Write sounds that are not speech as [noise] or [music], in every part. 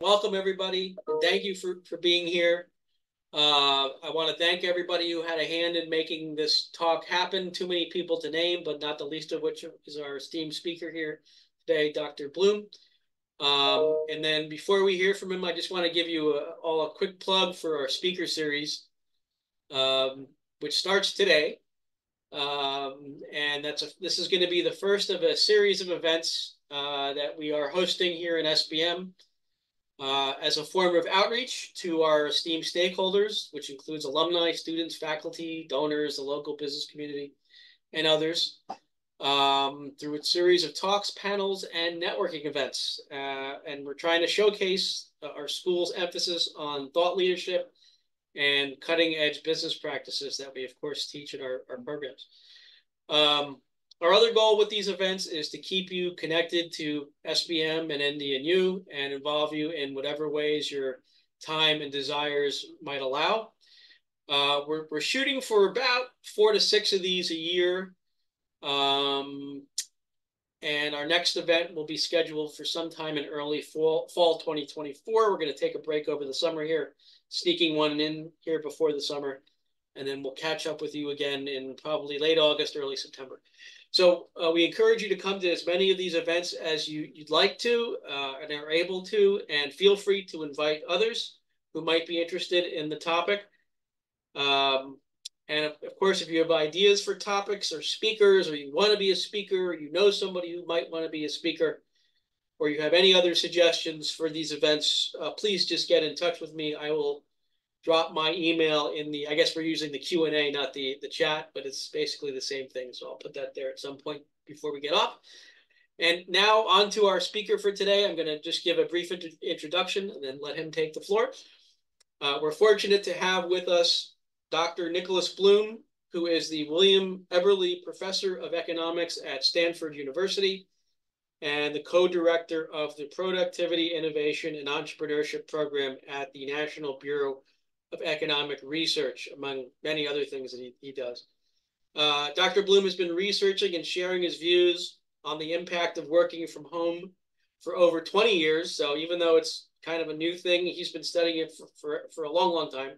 welcome everybody. Thank you for, for being here. Uh, I want to thank everybody who had a hand in making this talk happen. Too many people to name, but not the least of which is our esteemed speaker here today, Dr. Bloom. Um, and then before we hear from him, I just want to give you a, all a quick plug for our speaker series, um, which starts today. Um, and that's a, this is going to be the first of a series of events uh, that we are hosting here in SBM uh, as a form of outreach to our esteemed stakeholders, which includes alumni, students, faculty, donors, the local business community, and others, um, through a series of talks, panels, and networking events. Uh, and we're trying to showcase uh, our school's emphasis on thought leadership and cutting edge business practices that we, of course, teach in our, our programs. Um, our other goal with these events is to keep you connected to SBM and NDNU and involve you in whatever ways your time and desires might allow. Uh, we're, we're shooting for about four to six of these a year. Um, and our next event will be scheduled for sometime in early fall, fall 2024. We're going to take a break over the summer here, sneaking one in here before the summer. And then we'll catch up with you again in probably late August, early September. So uh, we encourage you to come to as many of these events as you, would like to uh, and are able to, and feel free to invite others who might be interested in the topic. Um, and of, of, course, if you have ideas for topics or speakers, or you want to be a speaker, or you know somebody who might want to be a speaker, or you have any other suggestions for these events, uh, please just get in touch with me. I will drop my email in the, I guess we're using the Q&A, not the, the chat, but it's basically the same thing. So I'll put that there at some point before we get off. And now on to our speaker for today. I'm going to just give a brief int introduction and then let him take the floor. Uh, we're fortunate to have with us Dr. Nicholas Bloom, who is the William Eberle Professor of Economics at Stanford University and the co-director of the Productivity, Innovation, and Entrepreneurship Program at the National Bureau of economic research, among many other things that he, he does. Uh, Dr. Bloom has been researching and sharing his views on the impact of working from home for over 20 years. So even though it's kind of a new thing, he's been studying it for, for, for a long, long time.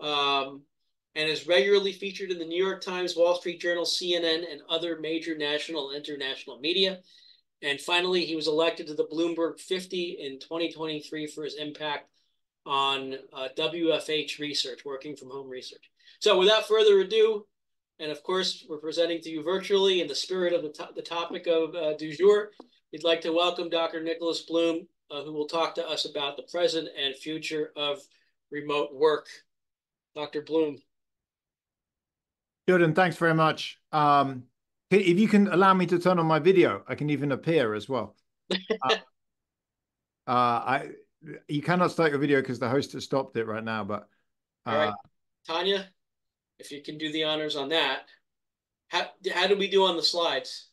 Um, and is regularly featured in the New York Times, Wall Street Journal, CNN, and other major national and international media. And finally, he was elected to the Bloomberg 50 in 2023 for his impact on uh, WFH research, working from home research. So without further ado, and of course, we're presenting to you virtually in the spirit of the, to the topic of uh, du jour, we'd like to welcome Dr. Nicholas Bloom, uh, who will talk to us about the present and future of remote work. Dr. Bloom. Jordan, thanks very much. Um, if you can allow me to turn on my video, I can even appear as well. [laughs] uh, uh, I you cannot start your video because the host has stopped it right now. But uh, all right, Tanya, if you can do the honors on that. How how do we do on the slides?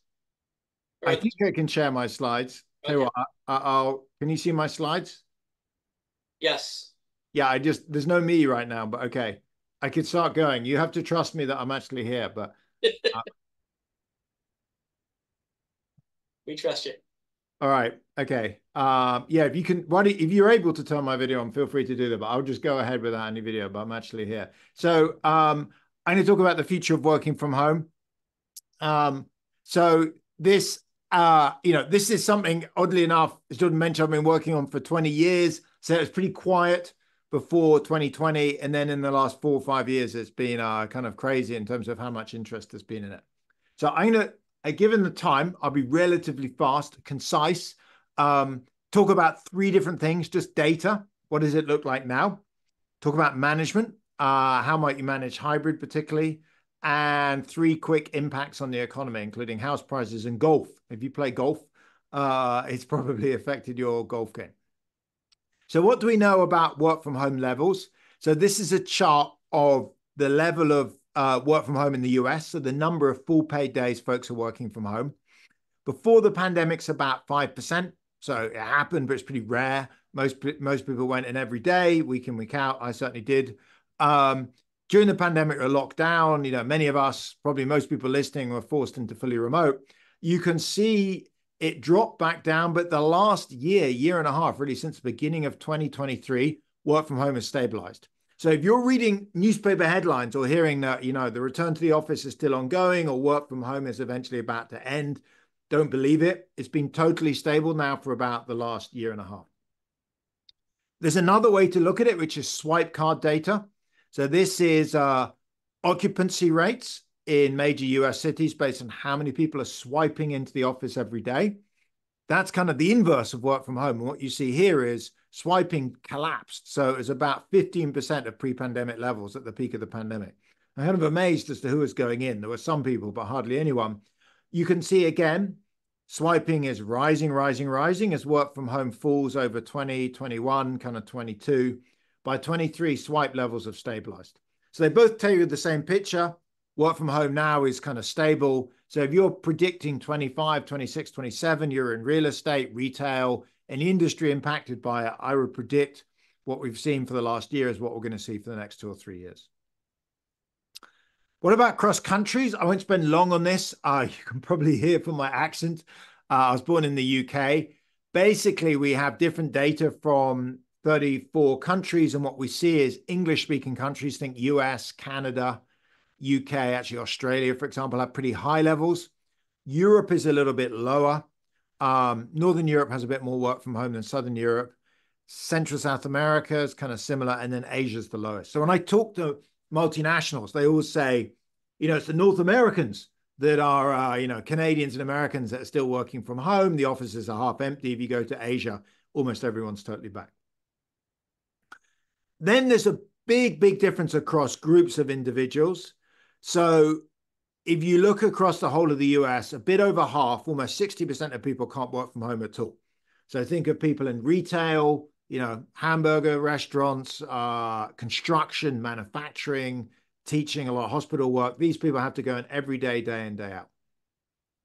I think I can share my slides. Okay. What, I, will Can you see my slides? Yes. Yeah, I just there's no me right now, but okay, I could start going. You have to trust me that I'm actually here, but. Uh, [laughs] we trust you. All right. Okay. Um, yeah, if you can, why do, if you're able to turn my video on, feel free to do that. But I'll just go ahead without any video. But I'm actually here. So um, I'm going to talk about the future of working from home. Um, so this, uh, you know, this is something oddly enough, as Jordan mentioned, I've been working on for 20 years. So it's pretty quiet before 2020, and then in the last four or five years, it's been uh, kind of crazy in terms of how much interest there's been in it. So I'm going to given the time, I'll be relatively fast, concise. Um, talk about three different things just data. What does it look like now? Talk about management. Uh, how might you manage hybrid, particularly? And three quick impacts on the economy, including house prices and golf. If you play golf, uh, it's probably affected your golf game. So, what do we know about work from home levels? So, this is a chart of the level of uh, work from home in the US. So the number of full paid days folks are working from home. Before the pandemic's about 5%. So it happened, but it's pretty rare. Most, most people went in every day, week in, week out. I certainly did. Um, during the pandemic or lockdown, you know, many of us, probably most people listening, were forced into fully remote. You can see it dropped back down, but the last year, year and a half, really since the beginning of 2023, work from home has stabilized. So if you're reading newspaper headlines or hearing that, you know, the return to the office is still ongoing or work from home is eventually about to end, don't believe it. It's been totally stable now for about the last year and a half. There's another way to look at it, which is swipe card data. So this is uh, occupancy rates in major US cities based on how many people are swiping into the office every day. That's kind of the inverse of work from home. And what you see here is swiping collapsed. So it was about 15% of pre pandemic levels at the peak of the pandemic. I'm kind of amazed as to who was going in. There were some people, but hardly anyone. You can see again, swiping is rising, rising, rising as work from home falls over 20, 21, kind of 22. By 23, swipe levels have stabilized. So they both tell you the same picture. Work from home now is kind of stable. So if you're predicting 25, 26, 27, you're in real estate, retail, any industry impacted by it, I would predict what we've seen for the last year is what we're going to see for the next two or three years. What about cross countries? I won't spend long on this. Uh, [laughs] you can probably hear from my accent. Uh, I was born in the UK. Basically, we have different data from 34 countries, and what we see is English speaking countries, think US, Canada, UK, actually Australia, for example, have pretty high levels. Europe is a little bit lower. Um, Northern Europe has a bit more work from home than Southern Europe. Central South America is kind of similar, and then Asia is the lowest. So when I talk to multinationals, they always say, you know, it's the North Americans that are, uh, you know, Canadians and Americans that are still working from home. The offices are half empty. If you go to Asia, almost everyone's totally back. Then there's a big, big difference across groups of individuals. So if you look across the whole of the US, a bit over half, almost 60% of people can't work from home at all. So think of people in retail, you know, hamburger restaurants, uh, construction, manufacturing, teaching, a lot of hospital work. These people have to go in every day, day in, day out.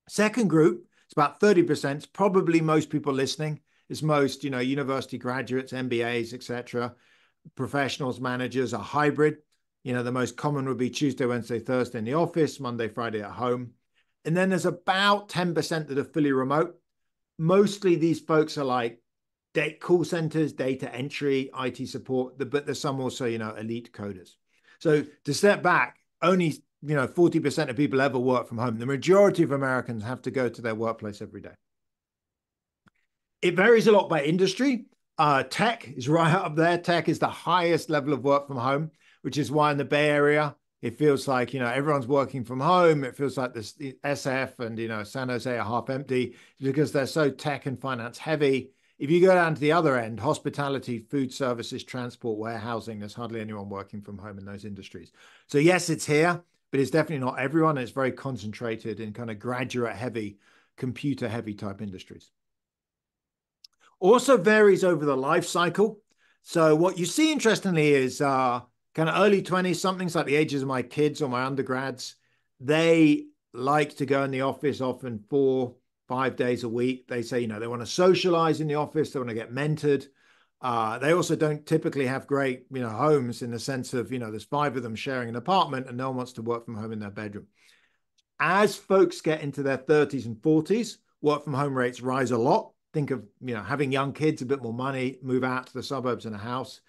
Second group, it's about 30%. It's probably most people listening. It's most, you know, university graduates, MBAs, etc. Professionals, managers are hybrid. You know, the most common would be Tuesday, Wednesday, Thursday in the office, Monday, Friday at home. And then there's about 10% that are fully remote. Mostly these folks are like call centers, data entry, IT support, but there's some also, you know, elite coders. So to step back, only, you know, 40% of people ever work from home. The majority of Americans have to go to their workplace every day. It varies a lot by industry. Uh, tech is right [laughs] up there. Tech is the highest level of work from home which is why in the Bay Area, it feels like, you know, everyone's working from home. It feels like this SF and, you know, San Jose are half empty because they're so tech and finance heavy. If you go down to the other end, hospitality, food services, transport, warehousing, there's hardly anyone working from home in those industries. So yes, it's here, but it's definitely not everyone. It's very concentrated in kind of graduate heavy, computer heavy type industries. Also varies over the life cycle. So what you see interestingly is uh, kind of early 20s, something's like the ages of my kids or my undergrads, they like to go in the office often four, five days a week. They say, you know, they want to socialize in the office, they want to get mentored. Uh, they also don't typically have great, you know, homes in the sense of, you know, there's five of them sharing an apartment and no one wants to work from home in their bedroom. As folks get into their 30s and 40s, work from home rates rise a lot. Think of, you know, having young kids, a bit more money, move out to the suburbs in a house.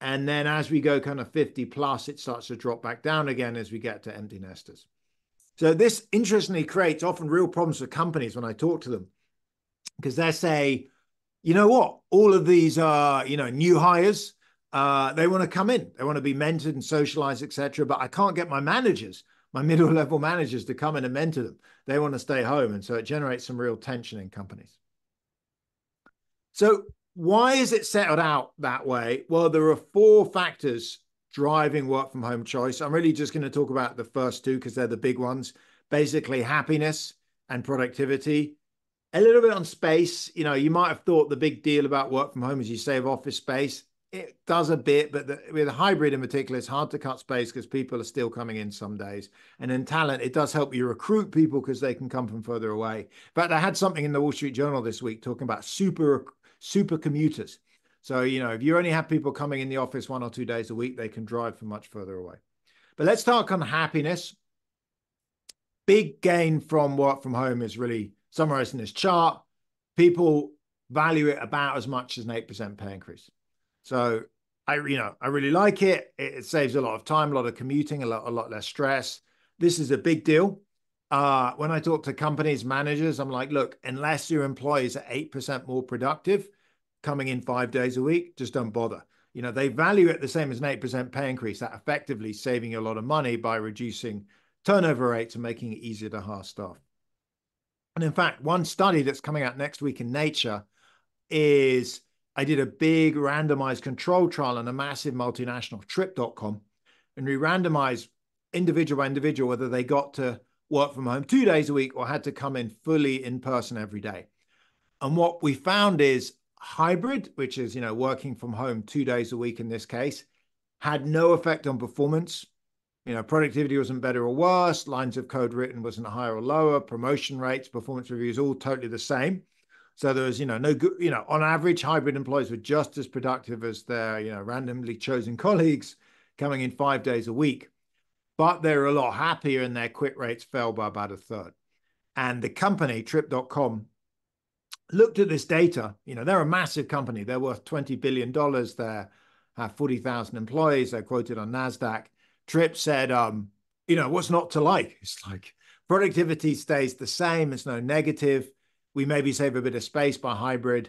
And then as we go kind of 50 plus, it starts to drop back down again as we get to empty nesters. So this interestingly creates often real problems for companies when I talk to them because they say, you know what, all of these are, you know, new hires. Uh, they want to come in, they want to be mentored and socialized, etc. But I can't get my managers, my [laughs] middle level managers to come in and mentor them. They want to stay home. And so it generates some real tension in companies. So why is it settled out that way? Well, there are four factors driving work from home choice. I'm really just going to talk about the first two because they're the big ones. Basically, happiness and productivity. A little bit on space. You know, you might have thought the big deal about work from home is you save office space. It does a bit, but the, with a hybrid in particular, it's hard to cut space because people are still coming in some days. And in talent, it does help you recruit people because they can come from further away. In fact, I had something in the Wall Street Journal this week talking about super super commuters. So, you know, if you only have people coming in the office one or two days a week, they can drive from much further away. But let's talk on happiness. Big gain from work from home is really summarized in this chart, people value it about as much as an 8% pay increase. So I, you know, I really like it. it. It saves a lot of time, a lot of commuting, a lot, a lot less stress. This is a big deal. Uh, when I talk to companies, managers, I'm like, look, unless your employees are 8% more productive, coming in five days a week, just don't bother. You know, they value it the same as an 8% pay increase, that effectively saving you a lot of money by reducing turnover rates and making it easier to hire staff. And in fact, one study that's coming out next week in Nature is I did a big randomized control trial on a massive multinational, trip.com, and we randomized individual by individual whether they got to work from home two days a week or had to come in fully in person every day. And what we found is hybrid, which is, you know, working from home two days a week in this case, had no effect on performance. You know, productivity wasn't better or worse, lines of code written wasn't higher or lower, promotion rates, performance reviews, all totally the same. So there was, you know, no good, you know, on average, hybrid employees were just as productive as their, you know, randomly chosen [laughs] colleagues coming in five days a week. But they're a lot happier and their quit rates fell by about a third. And the company, trip.com, looked at this data. You know, they're a massive company. They're worth $20 billion. They have 40,000 employees. They're quoted on NASDAQ. Trip said, um, you know, what's not to like? It's like productivity stays the same. It's no negative. We maybe save a bit of space by hybrid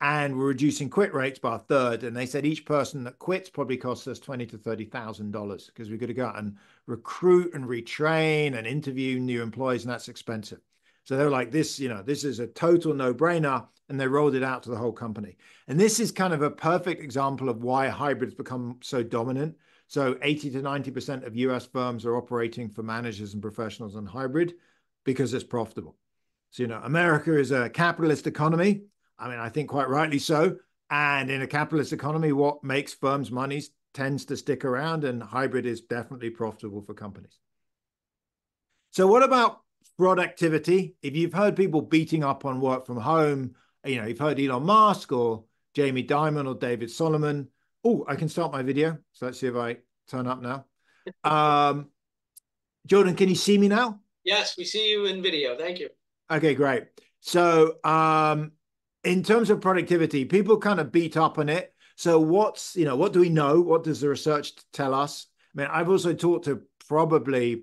and we're reducing quit rates by a third. And they said each person that quits probably costs us twenty to thirty thousand dollars because we've got to go out and recruit and retrain and interview new employees, and that's expensive. So they were like, this, you know, this is a total no-brainer. And they rolled it out to the whole company. And this is kind of a perfect example of why hybrids become so dominant. So 80 to 90% of US firms are operating for managers and professionals on hybrid because it's profitable. So, you know, America is a capitalist economy. I mean, I think quite rightly so. And in a capitalist economy, what makes firms money tends to stick around, and hybrid is definitely profitable for companies. So, what about productivity. If you've heard people beating up on work from home, you know, you've heard Elon Musk or Jamie Dimon or David Solomon. Oh, I can start my video. So let's see if I turn up now. [laughs] Um, Jordan, can you see me now? Yes, we see you in video. Thank you. Okay, great. So, um, in terms of productivity, people kind of beat up on it. So, what's you know, what do we know? What does the research tell us? I mean, I've also talked to probably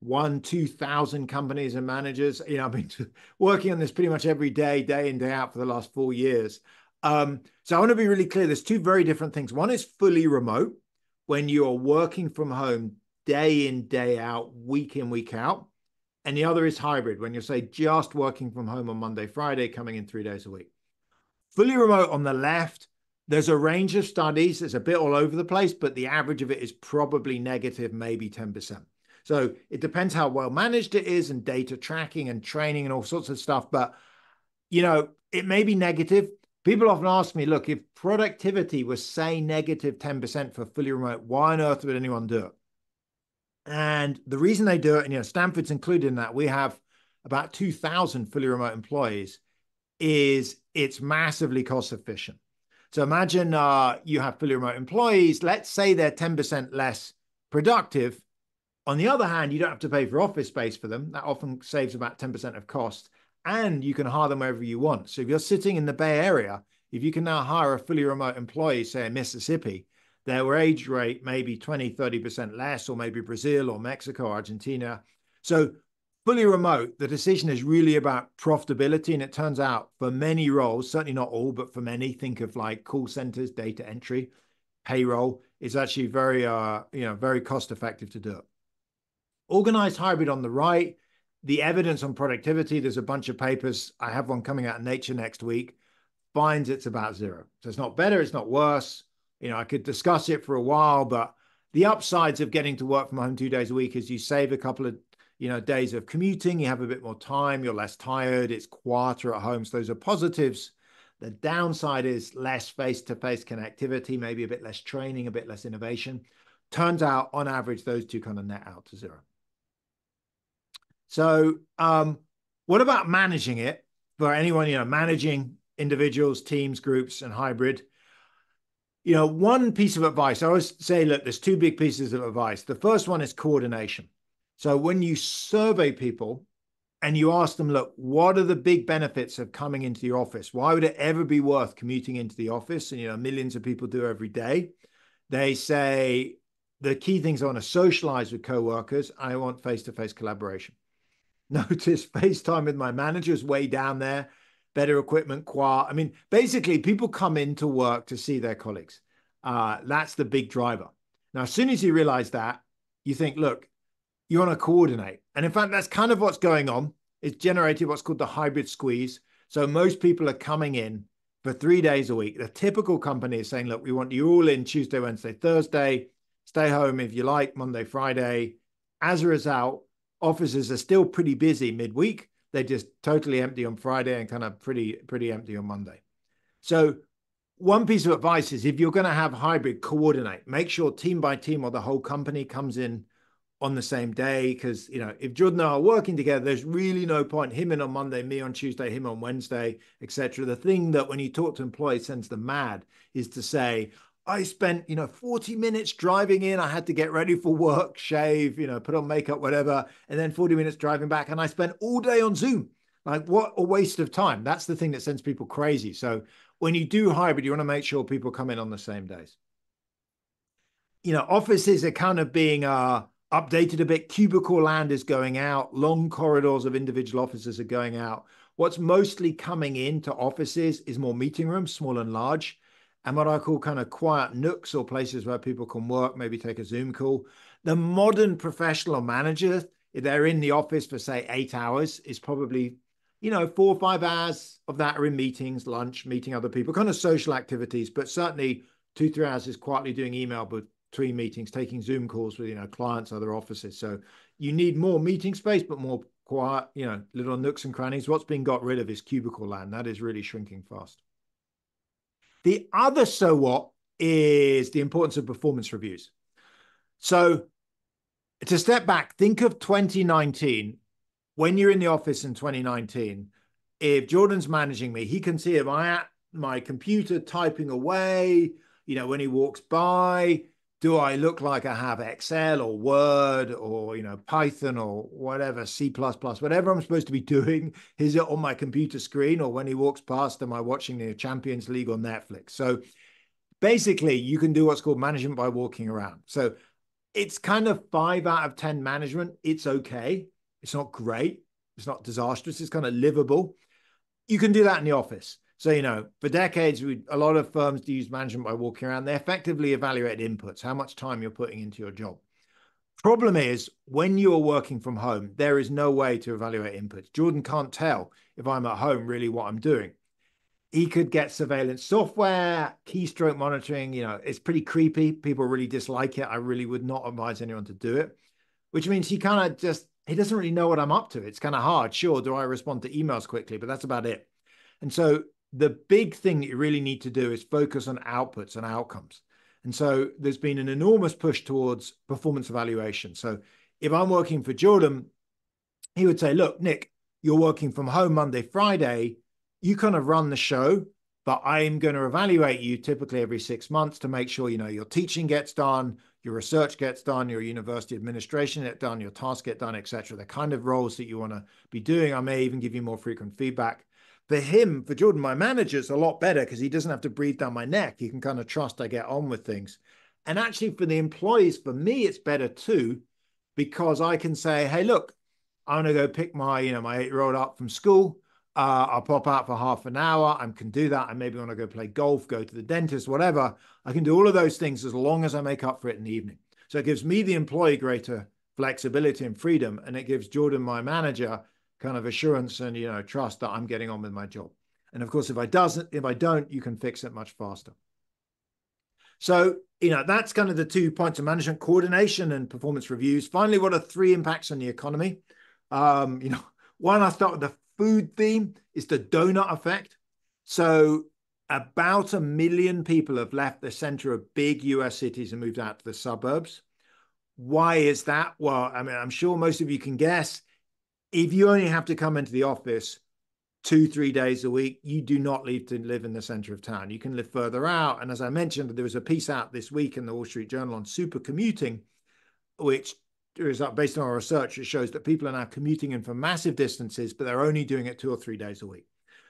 one, 2,000 companies and managers. You know, I've been working on this pretty much every day, day in, day out for the last four years. Um, so I want to be really clear. There's two very different things. One is fully remote, when you are working from home day in, day out, week in, week out. And the other is hybrid, when you say just working from home on Monday, Friday, coming in three days a week. Fully remote on the left, there's a range of studies. It's a bit all over the place, but the average of it is probably negative, maybe 10%. So it depends how well managed it is and data tracking and training and all sorts of stuff. But, you know, it may be negative. People often ask me, look, if productivity was, say, negative 10% for fully remote, why on earth would anyone do it? And the reason they do it, and you know, Stanford's included in that, we have about 2,000 fully remote employees, is it's massively cost efficient. So imagine uh, you have fully remote employees, let's say they're 10% less productive on the other hand, you don't have to pay for office space for them. That often saves about 10% of cost. And you can hire them wherever you want. So if you're sitting in the Bay Area, if you can now hire a fully remote employee, say in Mississippi, their wage rate may be 20, 30% less, or maybe Brazil or Mexico Argentina. So fully remote, the decision is really about profitability. And it turns out for many roles, certainly not all, but for many, think of like call centers, data entry, payroll, is actually very, uh, you know, very cost effective to do it. Organized hybrid on the right, the evidence on productivity, there's a bunch of papers. I have one coming out in Nature next week, finds it's about zero. So it's not better, it's not worse. You know, I could discuss it for a while, but the upsides of getting to work from home two days a week is you save a couple of you know days of commuting you have a bit more time you're less tired it's quieter at home. So those are positives. The downside is less face-to-face connectivity maybe a bit less training a bit less innovation. Turns out on average those two kind of net out to zero. So, um, what about managing it for anyone, you know, managing individuals, teams, groups, and hybrid? You know, one piece of advice I always say, look, there's two big pieces of advice. The first one is coordination. So, when you survey people and you ask them, look, what are the big benefits of coming into the office? Why would it ever be worth commuting into the office? And, you know, millions of people do every day. They say the key things I want to socialize with coworkers. I want face-to-face collaboration. [laughs] Notice FaceTime with my managers way down there, better equipment, qua. I mean, basically, people come into work to see their colleagues. Uh, that's the big driver. Now, as soon as you realize that, you think, look, you want to coordinate. And in fact, that's kind of what's going on. It's generated what's called the hybrid squeeze. So most people are coming in for three days a week. The typical company is saying, look, we want you all in Tuesday, Wednesday, Thursday, stay home if you like, Monday, Friday. As a result, offices are still pretty busy midweek. They're just totally empty on Friday and kind of pretty, pretty empty on Monday. So one piece of advice is if you're going to have hybrid, coordinate. Make sure team by team or the whole company comes in on the same day because you know if Jordan and I are working together, there's really no point him in on Monday, me on Tuesday, him on Wednesday, etc. The thing that when you talk to employees sends them mad is to say, I spent you know 40 minutes driving in. I had to get ready for work, shave, you know, put on makeup, whatever, and then 40 minutes driving back, and I spent all day on Zoom. Like what a waste of time. That's the thing that sends people crazy. So when you do hybrid, you want to make sure people come in on the same days. You know, offices are kind of being uh updated a bit. Cubicle land is going out. Long corridors of individual offices are going out. What's mostly coming into offices is more meeting rooms, small and large, and what I call kind of quiet nooks or places where people can work, maybe take a Zoom call. The modern professional manager, if they're in the office for say eight hours, is probably, you know, four or five hours of that are in meetings, lunch, meeting other people, kind of social activities, but certainly two, three hours is quietly doing email, between meetings, taking Zoom calls with you know clients, other offices. So you need more meeting space, but more quiet, you know, little nooks and crannies. What's being got rid of is cubicle land. That is really shrinking fast. The other so what is the importance of performance reviews. So to step back, think of 2019. When you're in the office in 2019, if Jordan's managing me, he can see if I at my computer typing away, you know, when he walks by, do I look like I have Excel or Word or you know Python or whatever C++, whatever I'm supposed to be doing? Is it on my computer screen or when he walks past, am I watching the Champions League on Netflix? So basically, you can do what's called management by walking around. So it's kind of five out of ten management. It's okay. It's not great. It's not disastrous. It's kind of livable. You can do that in the office. So, you know, for decades, we, a lot of firms use management by walking around. They effectively evaluate inputs, how much time you're putting into your job. Problem is, when you're working from home, there is no way to evaluate inputs. Jordan can't tell if I'm at home really what I'm doing. He could get surveillance software, keystroke monitoring. You know, it's pretty creepy. People really dislike it. I really would not advise anyone to do it, which means he kind of just, he doesn't really know what I'm up to. It's kind of hard. Sure, do I respond to emails quickly? But that's about it. And so the big thing that you really need to do is focus on outputs and outcomes. And so there's been an enormous push towards performance evaluation. So if I'm working for Jordan, he would say, look, Nick, you're working from home Monday, Friday. You kind of run the show, but I'm going to evaluate you typically every six months to make sure, you know, your teaching gets done, your research gets done, your university administration gets done, your tasks get done, etc. The kind of roles that you want to be doing. I may even give you more frequent feedback for him, for Jordan, my manager, it's a lot better because he doesn't have to breathe down my neck. He can kind of trust I get on with things. And actually, for the employees, for me, it's better too, because I can say, hey, look, I'm gonna go pick my, you know, my eight-year-old up from school. Uh, I'll pop out for half an hour. I can do that. I maybe want to go play golf, go to the dentist, whatever. I can do all of those things as long as I make up for it in the evening. So it gives me, the employee, greater flexibility and freedom. And it gives Jordan, my manager, kind of assurance and you know trust that I'm getting on with my job. And of course, if I doesn't, if I don't, you can fix it much faster. So you know that's kind of the two points of management: coordination and performance reviews. Finally, what are three impacts on the economy? Um, you know, one I start with the food theme is the donut effect. So about a million people have left the center of big US cities and moved out to the suburbs. Why is that? Well, I mean, I'm sure most of you can guess if you only have to come into the office two, three days a week, you do not need to live in the center of town. You can live further out. And as I mentioned, there was a piece out this week in the Wall Street Journal on super commuting, which is based on our research, it shows that people are now commuting in for massive distances, but they're only doing it two or three days a week.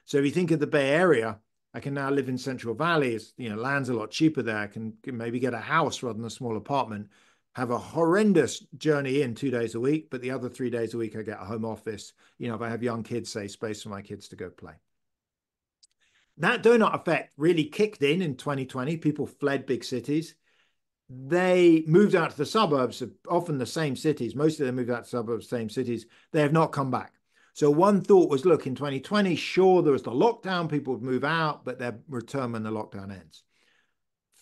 So if you think of the Bay Area, I can now live in Central Valley. It's, you know, land's a lot cheaper there. I can, can maybe get a house rather than a small apartment. Have a horrendous journey in two days a week, but the other three days a week I get a home office. You know, if I have young kids, say space for my kids to go play. That donut effect really kicked in in 2020. People fled big cities. They moved out to the suburbs, often the same cities. Most of them moved out to suburbs, same cities. They have not come back. So one thought was, look, in 2020, sure, there was the lockdown, people would move out, but they'd return when the lockdown ends.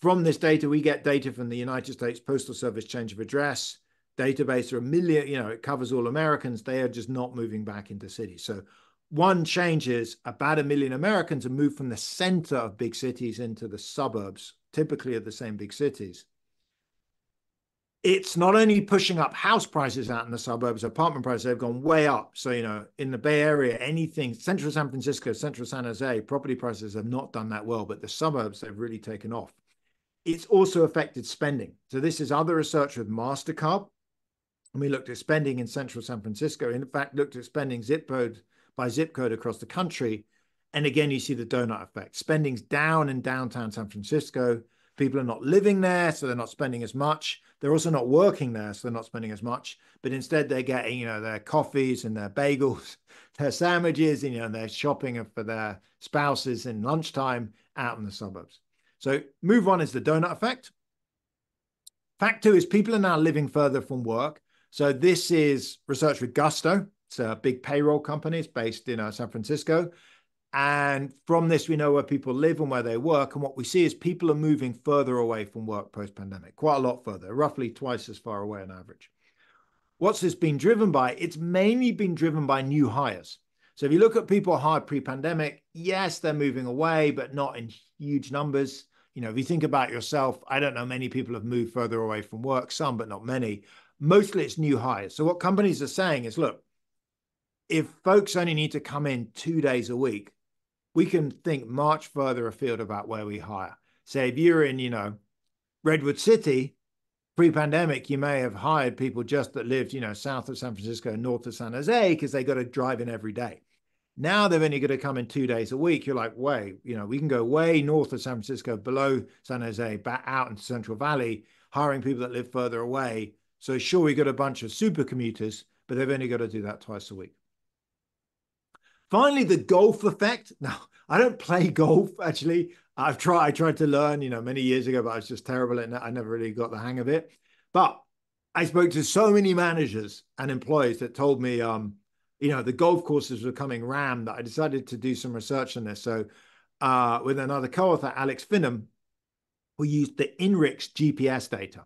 From this data, we get data from the United States Postal Service change of address database, or a million, you know, it covers all Americans. They are just not moving back into cities. So one change is about a million Americans have moved from the center of big cities into the suburbs, typically of the same big cities it's not only pushing up house prices out in the suburbs, apartment prices have gone way up. So, you know, in the Bay Area, anything, central San Francisco, central San Jose, property prices have not done that well, but the suburbs, they've really taken off. It's also affected spending. So, this is other research with MasterCard. And we looked at spending in central San Francisco. In fact, looked at spending zip code by zip code across the country. And again, you see the donut effect. Spending's down in downtown San Francisco People are not living there, so they're not spending as much. They're also not working there, so they're not spending as much. But instead, they're getting, you know, their coffees and their bagels, [laughs] their sandwiches, and, you know, they're shopping for their spouses in lunchtime out in the suburbs. So move one is the donut effect. Fact two is people are now living further from work. So this is research with Gusto. It's a big payroll company. It's based in uh, San Francisco. And from this, we know where people live and where they work. And what we see is people are moving further away from work post pandemic, quite a lot further, roughly twice as far away on average. What's this been driven by? It's mainly been driven by new hires. So if you look at people hired pre pandemic, yes, they're moving away, but not in huge numbers. You know, if you think about yourself, I don't know many people have moved further away from work, some, but not many. Mostly it's new hires. So what companies are saying is look, if folks only need to come in two days a week, we can think much further afield about where we hire. Say if you're in, you know, Redwood City, pre-pandemic, you may have hired people just that lived, you know, south of San Francisco, north of San Jose, because they got to drive in every day. Now they're only going to come in two days a week. You're like, way, you know, we can go way north of San Francisco, below San Jose, back out into Central Valley, hiring people that live further away. So sure, we got a bunch of super commuters, but they've only got to do that twice a week. Finally, the golf effect. [laughs] Now, I don't play golf actually. I've tried. I tried to learn, you know, many years ago, but I was just terrible at it. I never really got the hang of it. But I spoke to so many managers and employees that told me, um, you know, the golf courses were coming rammed. That I decided to do some research on this. So, uh, with another co-author, Alex Finham, we used the INRIX GPS data,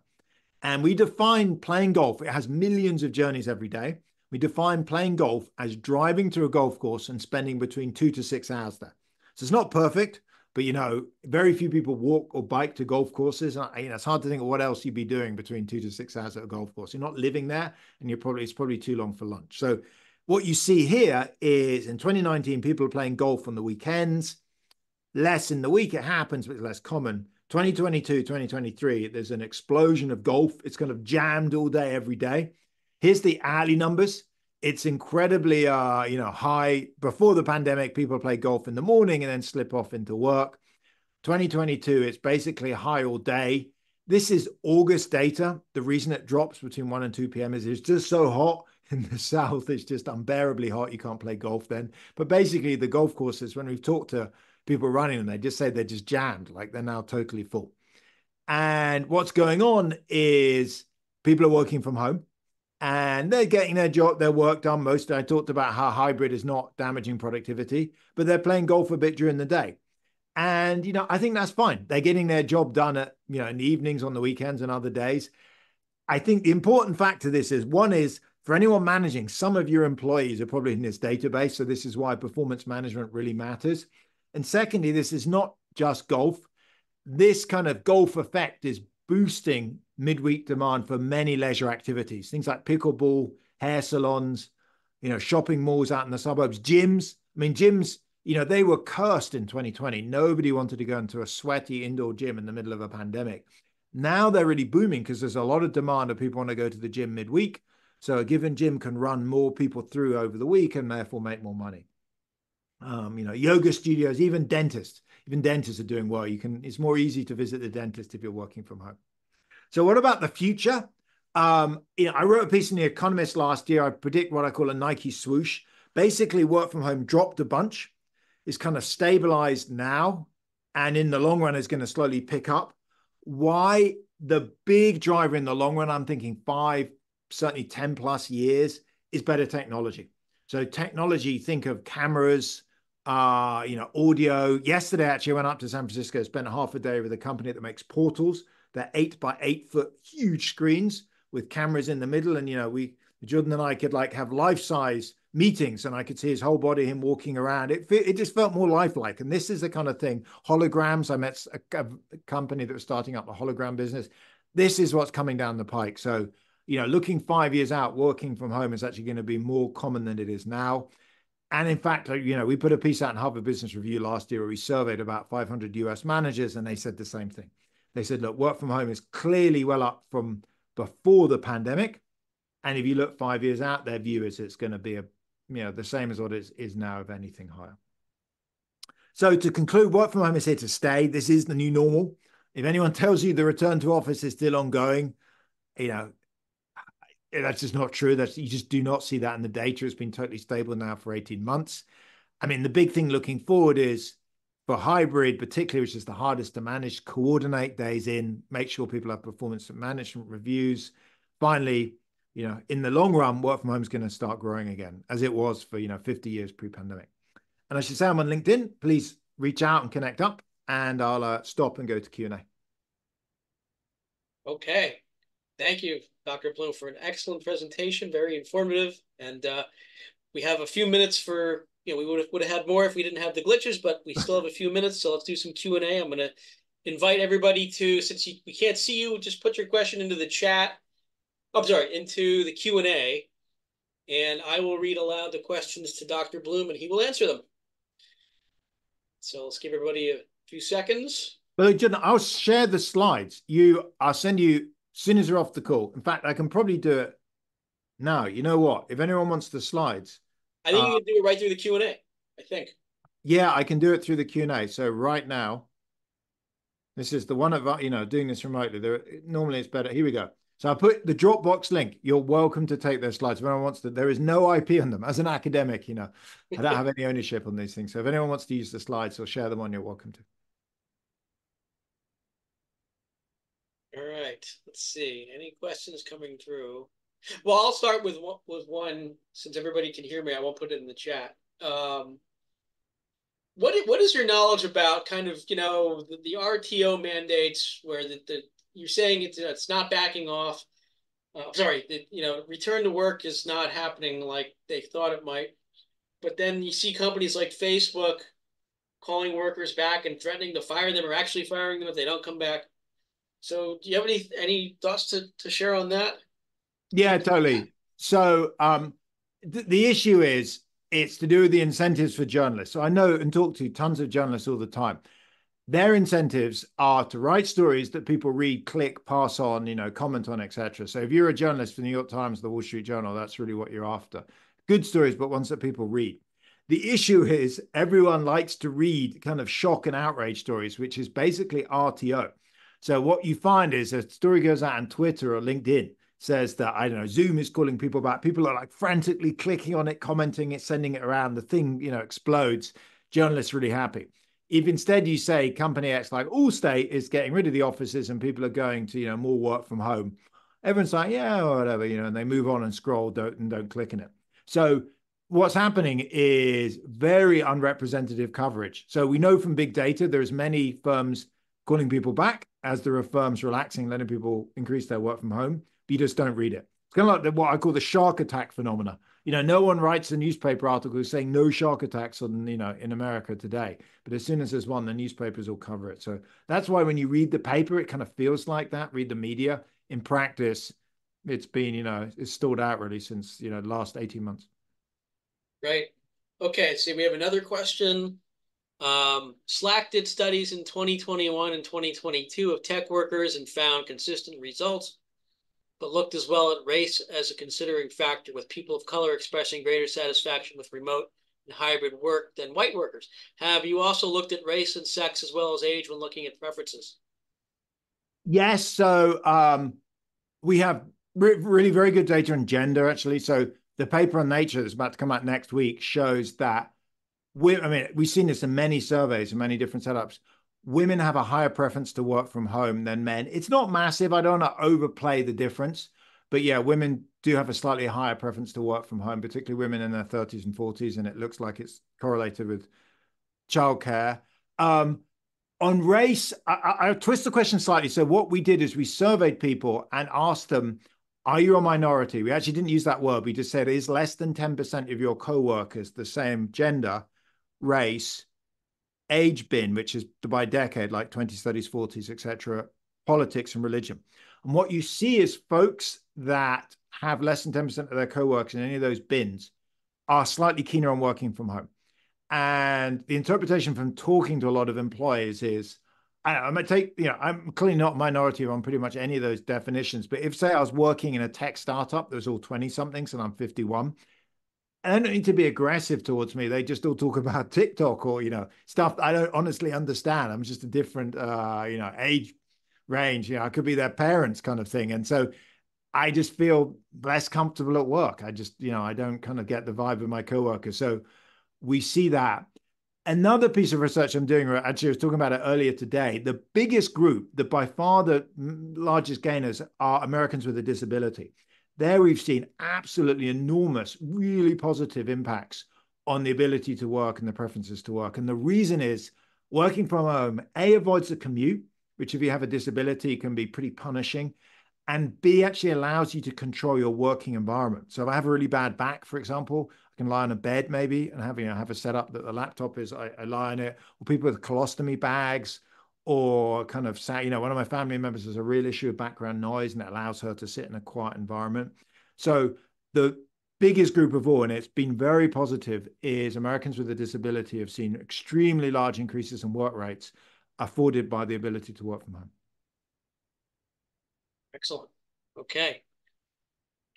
and we defined playing golf. It has millions of journeys every day we define playing golf as driving to a golf course and spending between two to six hours there. So it's not perfect, but you know, very few people walk or bike to golf courses. And, you know, it's hard to think of what else you'd be doing between two to six hours at a golf course. You're not living there, and you're probably it's probably too long for lunch. So what you see here is in 2019, people are playing golf on the weekends. Less in the week, it happens, but it's less common. 2022, 2023, there's an explosion of golf. It's kind of jammed all day, every day. Here's the hourly numbers. It's incredibly, uh, you know, high. Before the pandemic, people play golf in the morning and then slip off into work. 2022, it's basically high all day. This is August data. The reason it drops between 1 and 2 p.m. is it's just so hot in the [laughs] south. It's just unbearably hot. You can't play golf then. But basically, the golf courses, when we've talked to people running them, they just say they're just jammed, like they're now totally full. And what's going on is people are working from home and they're getting their job, their work done. Most I talked about how hybrid is not damaging productivity, but they're playing golf a bit during the day. And you know, I think that's fine. They're getting their job done at you know in the evenings, on the weekends, and other days. I think the important fact this is one is for anyone managing, some of your employees are probably in this database. So this is why performance management really matters. And secondly, this is not just golf. This kind of golf effect is boosting midweek demand for many leisure activities, things like pickleball, hair salons, you know, shopping malls out in the suburbs, gyms. I mean, gyms, you know, they were cursed in 2020. Nobody wanted to go into a sweaty indoor gym in the middle of a pandemic. Now they're really booming because there's a lot of demand of people want to go to the gym midweek. So a given gym can run more people through over the week and therefore make more money. Um, you know, yoga studios, even dentists, even dentists are doing well. You can, it's more easy to visit the dentist if you're working from home. So what about the future? Um, you know, I wrote a piece in The Economist last year. I predict what I call a Nike swoosh. Basically, work from home dropped a bunch, is kind of stabilized now, and in the long run is going to slowly pick up. Why the big driver in the long run, I'm thinking five, certainly 10 plus years, is better technology. So technology, think of cameras, uh, you know, audio. Yesterday, actually, I went up to San Francisco, spent half a day with a company that makes portals. They're eight by eight foot huge screens with cameras in the middle. And, you know, we, Jordan and I could like have life size meetings and I could see his whole body, him walking around. It, it just felt more lifelike. And this is the kind of thing holograms. I met a, a company that was starting up a hologram business. This is what's coming down the pike. So, you know, looking five years out, working from home is actually going to be more common than it is now. And in fact, you know, we put a piece out in Harvard Business Review last year where we surveyed about 500 US managers and they said the same thing. They said, look, work from home is clearly well up from before the pandemic. And if you look five years out, their view is it's going to be a, you know, the same as what it is now, if anything higher. So to conclude, work from home is here to stay. This is the new normal. If anyone tells you the return to office is still ongoing, you know, that's just not true. That's you just do not see that in the data. It's been totally stable now for 18 months. I mean, the big thing looking forward is for hybrid, particularly, which is the hardest to manage, coordinate days in, make sure people have performance management reviews. Finally, you know, in the long run, work from home is going to start growing again, as it was for you know 50 years pre-pandemic. And I should say I'm on LinkedIn. Please reach out and connect up, and I'll uh, stop and go to Q and A. Okay, thank you, Dr. Bloom, for an excellent presentation, very informative. And uh, we have a few minutes for, you know, we would have, would have had more if we didn't have the glitches, but we still have a few minutes. So let's do some Q&A. I'm going to invite everybody to, since you, we can't see you, just put your question into the chat. I'm sorry, into the Q&A. And I will read aloud the questions to Dr. Bloom and he will answer them. So let's give everybody a few seconds. Well, I'll share the slides. You, I'll send you soon as you're off the call. In fact, I can probably do it now. You know what? If anyone wants the slides, I think uh, you can do it right through the Q and A. I think. Yeah, I can do it through the Q and A. So right now, this is the one of you know doing this remotely. There normally it's better. Here we go. So I put the Dropbox link. You're welcome to take those slides. If anyone wants to, there is no IP on them. As an academic, you know, I don't have any ownership on these things. So if anyone wants to use the slides or share them on, you're welcome to. All right, let's see. Any questions coming through? Well, I'll start with one, with one since everybody can hear me. I won't put it in the chat. Um, what what is your knowledge about kind of you know the, the RTO mandates where the, the you're saying it's it's not backing off. Uh, sorry, the, you know, return to work is not happening like they thought it might. But then you see companies like Facebook calling workers back and threatening to fire them or actually firing them if they don't come back. So do you have any any thoughts to, to share on that? Yeah, totally. So um, th- the issue is it's to do with the incentives for journalists. So I know and talk to tons of journalists all the time. Their incentives are to write stories that people read, click, pass on, you know, comment on, etc. So if you're a journalist for the New York Times, the Wall Street Journal, that's really what you're after. Good stories, but ones that people read. The issue is everyone likes to read kind of shock and outrage stories, which is basically RTO. So what you find is a story goes out on Twitter or LinkedIn says that I don't know Zoom is calling people back. People are like frantically clicking on it, commenting it, sending it around. The thing you know explodes. Journalists really happy. If instead you say company X like Allstate is getting rid of the offices and people are going to you know more work from home, everyone's like yeah whatever you know, and they move on and scroll don't and don't click in it. So what's happening is very unrepresentative coverage. So we know from big data there's many firms calling people back as there are firms relaxing, letting people increase their work from home, but you just don't read it. It's kind of like the, what I call the shark attack phenomena. You know, no one writes a newspaper article saying no shark attacks on, you know, in America today. But as soon as there's one, the newspapers will cover it. So that's why when you read the paper, it kind of feels like that. Read the media. In practice, it's been, you know, it's stalled out really since, you know, the last 18 months. Right. Okay. So we have another question Um, Slack did studies in 2021 and 2022 of tech workers and found consistent results, but looked as well at race as a considering factor, with people of color expressing greater satisfaction with remote and hybrid work than white workers. Have you also looked at race and sex as well as age when looking at preferences? Yes. So um, we have re really very good data on gender, actually. So the paper on Nature that's about to come out next week shows that we, I mean, we've seen this in many surveys and many different setups. Women have a higher preference to work from home than men. It's not massive. I don't want to overplay the difference, but yeah, women do have a slightly higher preference to work from home, particularly women in their 30s and 40s, and it looks like it's correlated with childcare. Um, on race, I, I, twist the question slightly. So what we did is we surveyed people and asked them, "Are you a minority?" We actually didn't use that word. We just said, "Is less than ten percent of your co-workers the same gender?" Race, age bin, which is by decade, like 20s, 30s, 40s, etc., politics and religion. And what you see is folks that have less than 10% of their co-workers in any of those bins are slightly keener on working from home. And the interpretation from talking to a lot of employees is, I, am gonna take, you know, I'm clearly not minority on pretty much any of those definitions. But if say I was working in a tech startup that was all 20 somethings and I'm 51, I don't need to be aggressive towards me. They just all talk [laughs] about TikTok or you know stuff I don't honestly understand. I'm just a different uh, you know age range. You know, I could be their parents kind of thing, and so I just feel less comfortable at work. I just you know I don't kind of get the vibe of my coworkers. So we see that. Another piece of research I'm doing, actually, I was talking about it earlier today. The biggest group, the by far the largest gainers, are Americans with a disability. There we've seen absolutely enormous, really positive impacts on the ability to work and the preferences to work. And the reason is working from home, A, avoids the commute, which if you have a disability can be pretty punishing. And B, actually allows you to control your working environment. So if I have a really bad back, for example, I can lie on a bed maybe and have, you know, have a setup that the laptop is, I, I lie on it, or people with colostomy bags, or kind of say, you know, one of my family members has a real issue of background noise and it allows her to sit in a quiet environment. So the biggest group of all, and it's been very positive, is Americans with a disability have seen extremely large increases in work rates afforded by the ability to work from home. Excellent. Okay.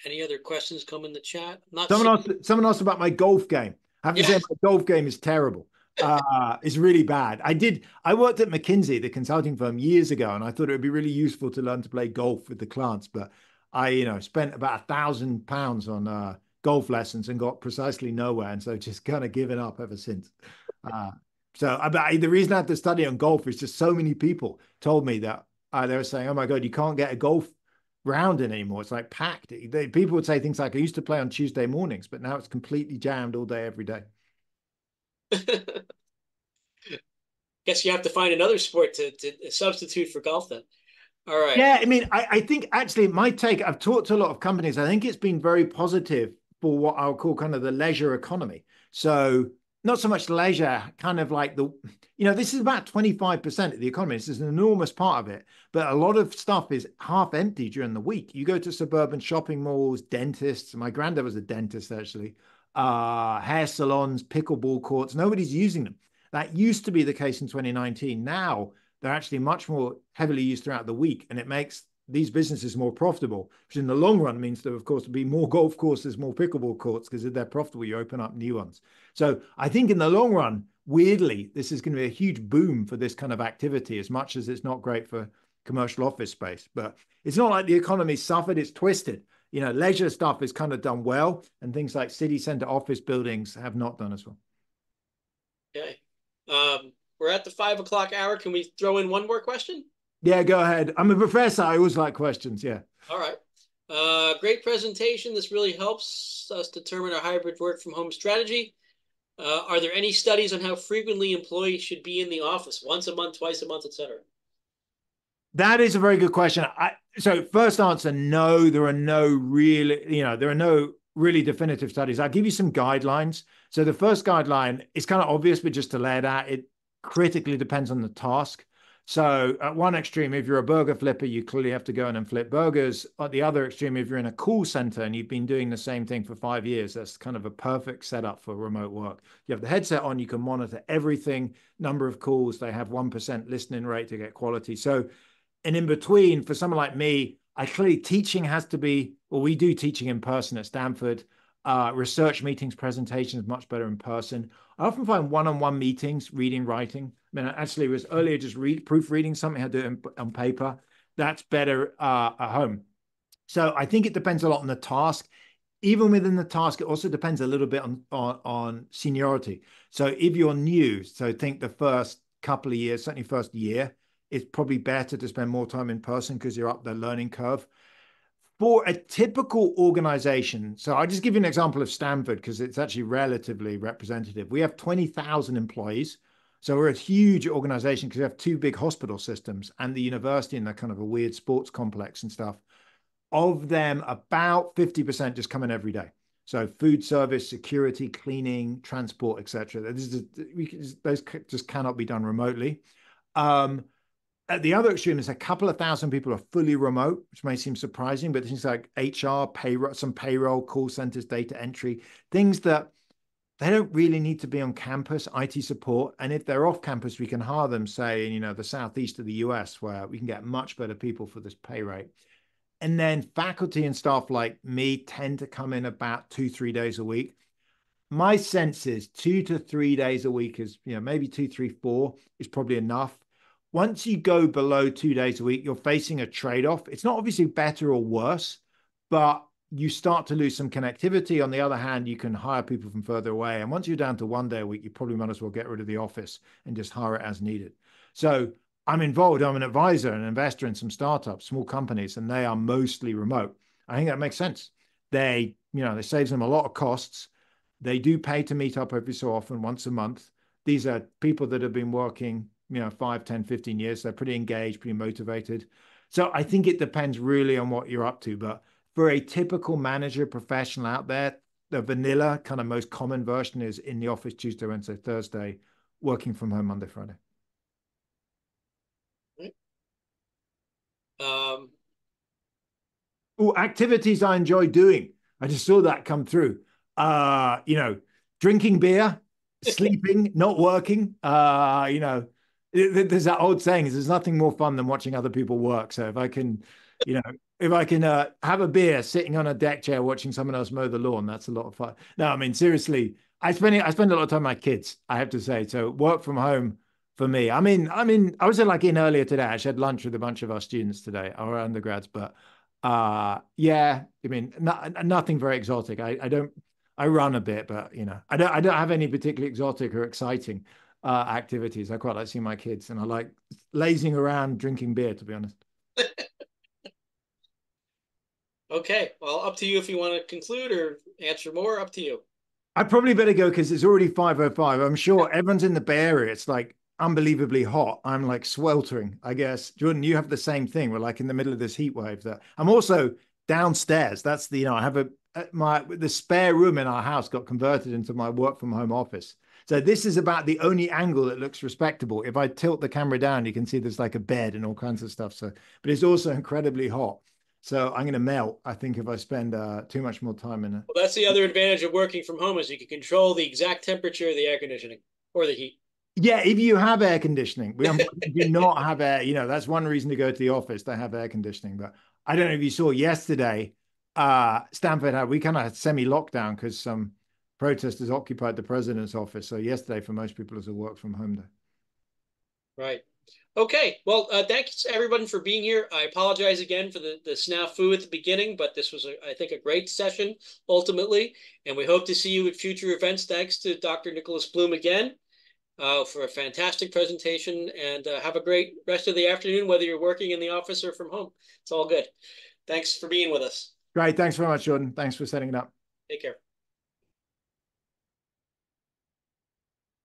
Any other questions come in the chat? Not someone asked, someone asked about my golf game. I have to say my golf game is terrible uh, is really bad. I did. I worked at McKinsey, the consulting firm, years ago, and I thought it would be really useful to learn to play golf with the clients. But I, you know, spent about a thousand pounds on uh, golf lessons and got precisely nowhere, and so just [laughs] kind of given up ever since. Uh, so, I, the reason I had to study on golf is just so many people told me that uh, they were saying, "Oh my god, you can't get a golf." round in anymore. It's like packed. They, people would say things like, I used to play on Tuesday mornings, but now it's completely jammed all day, every day. [laughs] Guess you have to find another sport to, to substitute for golf then. All right. Yeah, I mean, I, I think actually my take, I've talked to a lot of companies. I think it's been very positive for what I'll call kind of the leisure economy. So not so much leisure, kind of like the, you know, this is about 25% of the economy. This is an enormous part of it. But a lot of stuff is half empty during the week. You go to suburban shopping malls, dentists. My granddad was a dentist, actually uh, hair salons, pickleball courts. Nobody's using them. That used to be the case in 2019. Now they're actually much more heavily used throughout the week, and it makes these businesses more profitable, which in the long run means there, of course, to be more golf courses, more pickleball courts, because if they're profitable, you open up new ones. So I think in the long run, weirdly, this is going to be a huge boom for this kind of activity, as much as it's not great for commercial office space. But it's not like the economy suffered, it's twisted you know, leisure stuff is kind of done well, and things like city center office buildings have not done as well. Okay. Um, we're at the five o'clock hour. Can we throw in one more question? Yeah, go ahead. I'm a professor. I always like questions. Yeah. All right. Uh, great presentation. This really helps us determine our hybrid work from home strategy. Uh, are there any studies on how frequently employees should be in the office? Once a month, twice a month, etc. That is a very good question. I, so first answer, no, there are no really, you know, there are no really definitive studies. I'll give you some guidelines. So the first guideline is kind of obvious, but just to lay it out, it critically depends on the task. So at one extreme, if you're a burger flipper, you clearly have to go in and flip burgers. At the other extreme, if you're in a call center and you've been doing the same thing for five years, that's kind of a perfect setup for remote work. You have the headset on, you can monitor everything, number of calls, they have 1% listening rate to get quality. So, and in between, for someone like me, I clearly teaching has to be, well, we do teaching in person at Stanford. Uh, research meetings, presentations, much better in person. I often find one-on-one meetings, reading, writing. I mean, I actually, was earlier just read proofreading something. I do it on paper. That's better uh, at home. So I think it depends a lot on the task. Even within the task, it also depends a little bit on, on, on seniority. So if you're new, so think the first couple of years, certainly first year, it's probably better to spend more time in person because you're up the learning curve for a typical organization, so I'll just give you an example of Stanford because it's actually relatively representative. We have 20,000 employees. So we're a huge organization because we have two big hospital systems and the university and the kind of a weird sports complex and stuff. Of them, about 50% just come in every day. So food service, security, cleaning, transport, etc. Those just cannot be done remotely. Um, at the other extreme is a couple of thousand people are fully remote, which may seem surprising, but things like HR, payroll, some payroll, call centers, data entry, things that they don't really need to be on campus, IT support. And if they're off campus, we can hire them, say, in you know, the southeast of the US, where we can get much better people for this pay rate. And then faculty and staff like me tend to come in about two, three days a week. My sense is two to three days a week is, you know, maybe two, three, four is probably enough once you go below two days a week, you're facing a trade off. It's not obviously better or worse, but you start to lose some connectivity. On the other hand, you can hire people from further away. And once you're down to one day a week, you probably might as well get rid of the office and just hire it as needed. So I'm involved. I'm an advisor, an investor in some startups, small companies, and they are mostly remote. I think that makes sense. They, you know, it saves them a lot of costs. They do pay to meet up every so often, once a month. These are people that have been working you know, 5, 10, 15 years. They're pretty engaged, pretty motivated. So I think it depends really on what you're up to. But for a typical manager professional out there, the vanilla kind of most common version is in the office Tuesday, Wednesday, Thursday, working from home Monday, Friday. Um, oh, activities I enjoy doing. I just saw that come through. Uh, you know, drinking beer, [laughs] sleeping, not working. Uh, you know, there's that old saying is there's nothing more fun than watching other people work. So if i can you know if i can uh, have a beer sitting on a deck chair watching someone else mow the lawn that's a lot of fun. No i mean seriously i spend i spend a lot of time with my kids i have to say. So work from home for me. I mean i mean i was in like in earlier today. I had lunch with a bunch of our students today our undergrads but uh yeah i mean not, nothing very exotic. I i don't i run a bit but you know i don't i don't have any particularly exotic or exciting uh, activities. I quite like seeing my kids, and I like lazing around drinking beer. To be honest. [laughs] okay, well, up to you if you want to conclude or answer more. Up to you. I probably better go because it's already five oh five. I'm sure [laughs] everyone's in the Bay Area. It's like unbelievably hot. I'm like sweltering. I guess Jordan, you have the same thing. We're like in the middle of this heat wave. That I'm also downstairs. That's the you know I have a my the spare room in our house got converted into my work from home office. So this is about the only angle that looks respectable. If I tilt the camera down, you can see there's like a bed and all kinds of stuff. So, but it's also incredibly hot. So I'm going to melt. I think if I spend uh, too much more time in it. Well, that's the other advantage of working from home is you can control the exact temperature of the air conditioning or the heat. Yeah, if you have air conditioning, we do not have air. You know, that's one reason to go to the office. They have air conditioning, but I don't know if you saw yesterday. Uh, Stanford had we kind of had semi lockdown because some protesters occupied the president's office. So yesterday, for most people, is a work from home day. Right. Okay. Well, uh, thanks everyone for being here. I apologize again for the, the snafu at the beginning, but this was, a, I think, a great session ultimately. And we hope to see you at future events. Thanks to Dr. Nicholas Bloom again uh, for a fantastic presentation and uh, have a great rest of the afternoon, whether you're working in the office or from home. It's all good. Thanks for being with us. Great. Thanks very much, Jordan. Thanks for setting it up. Take care.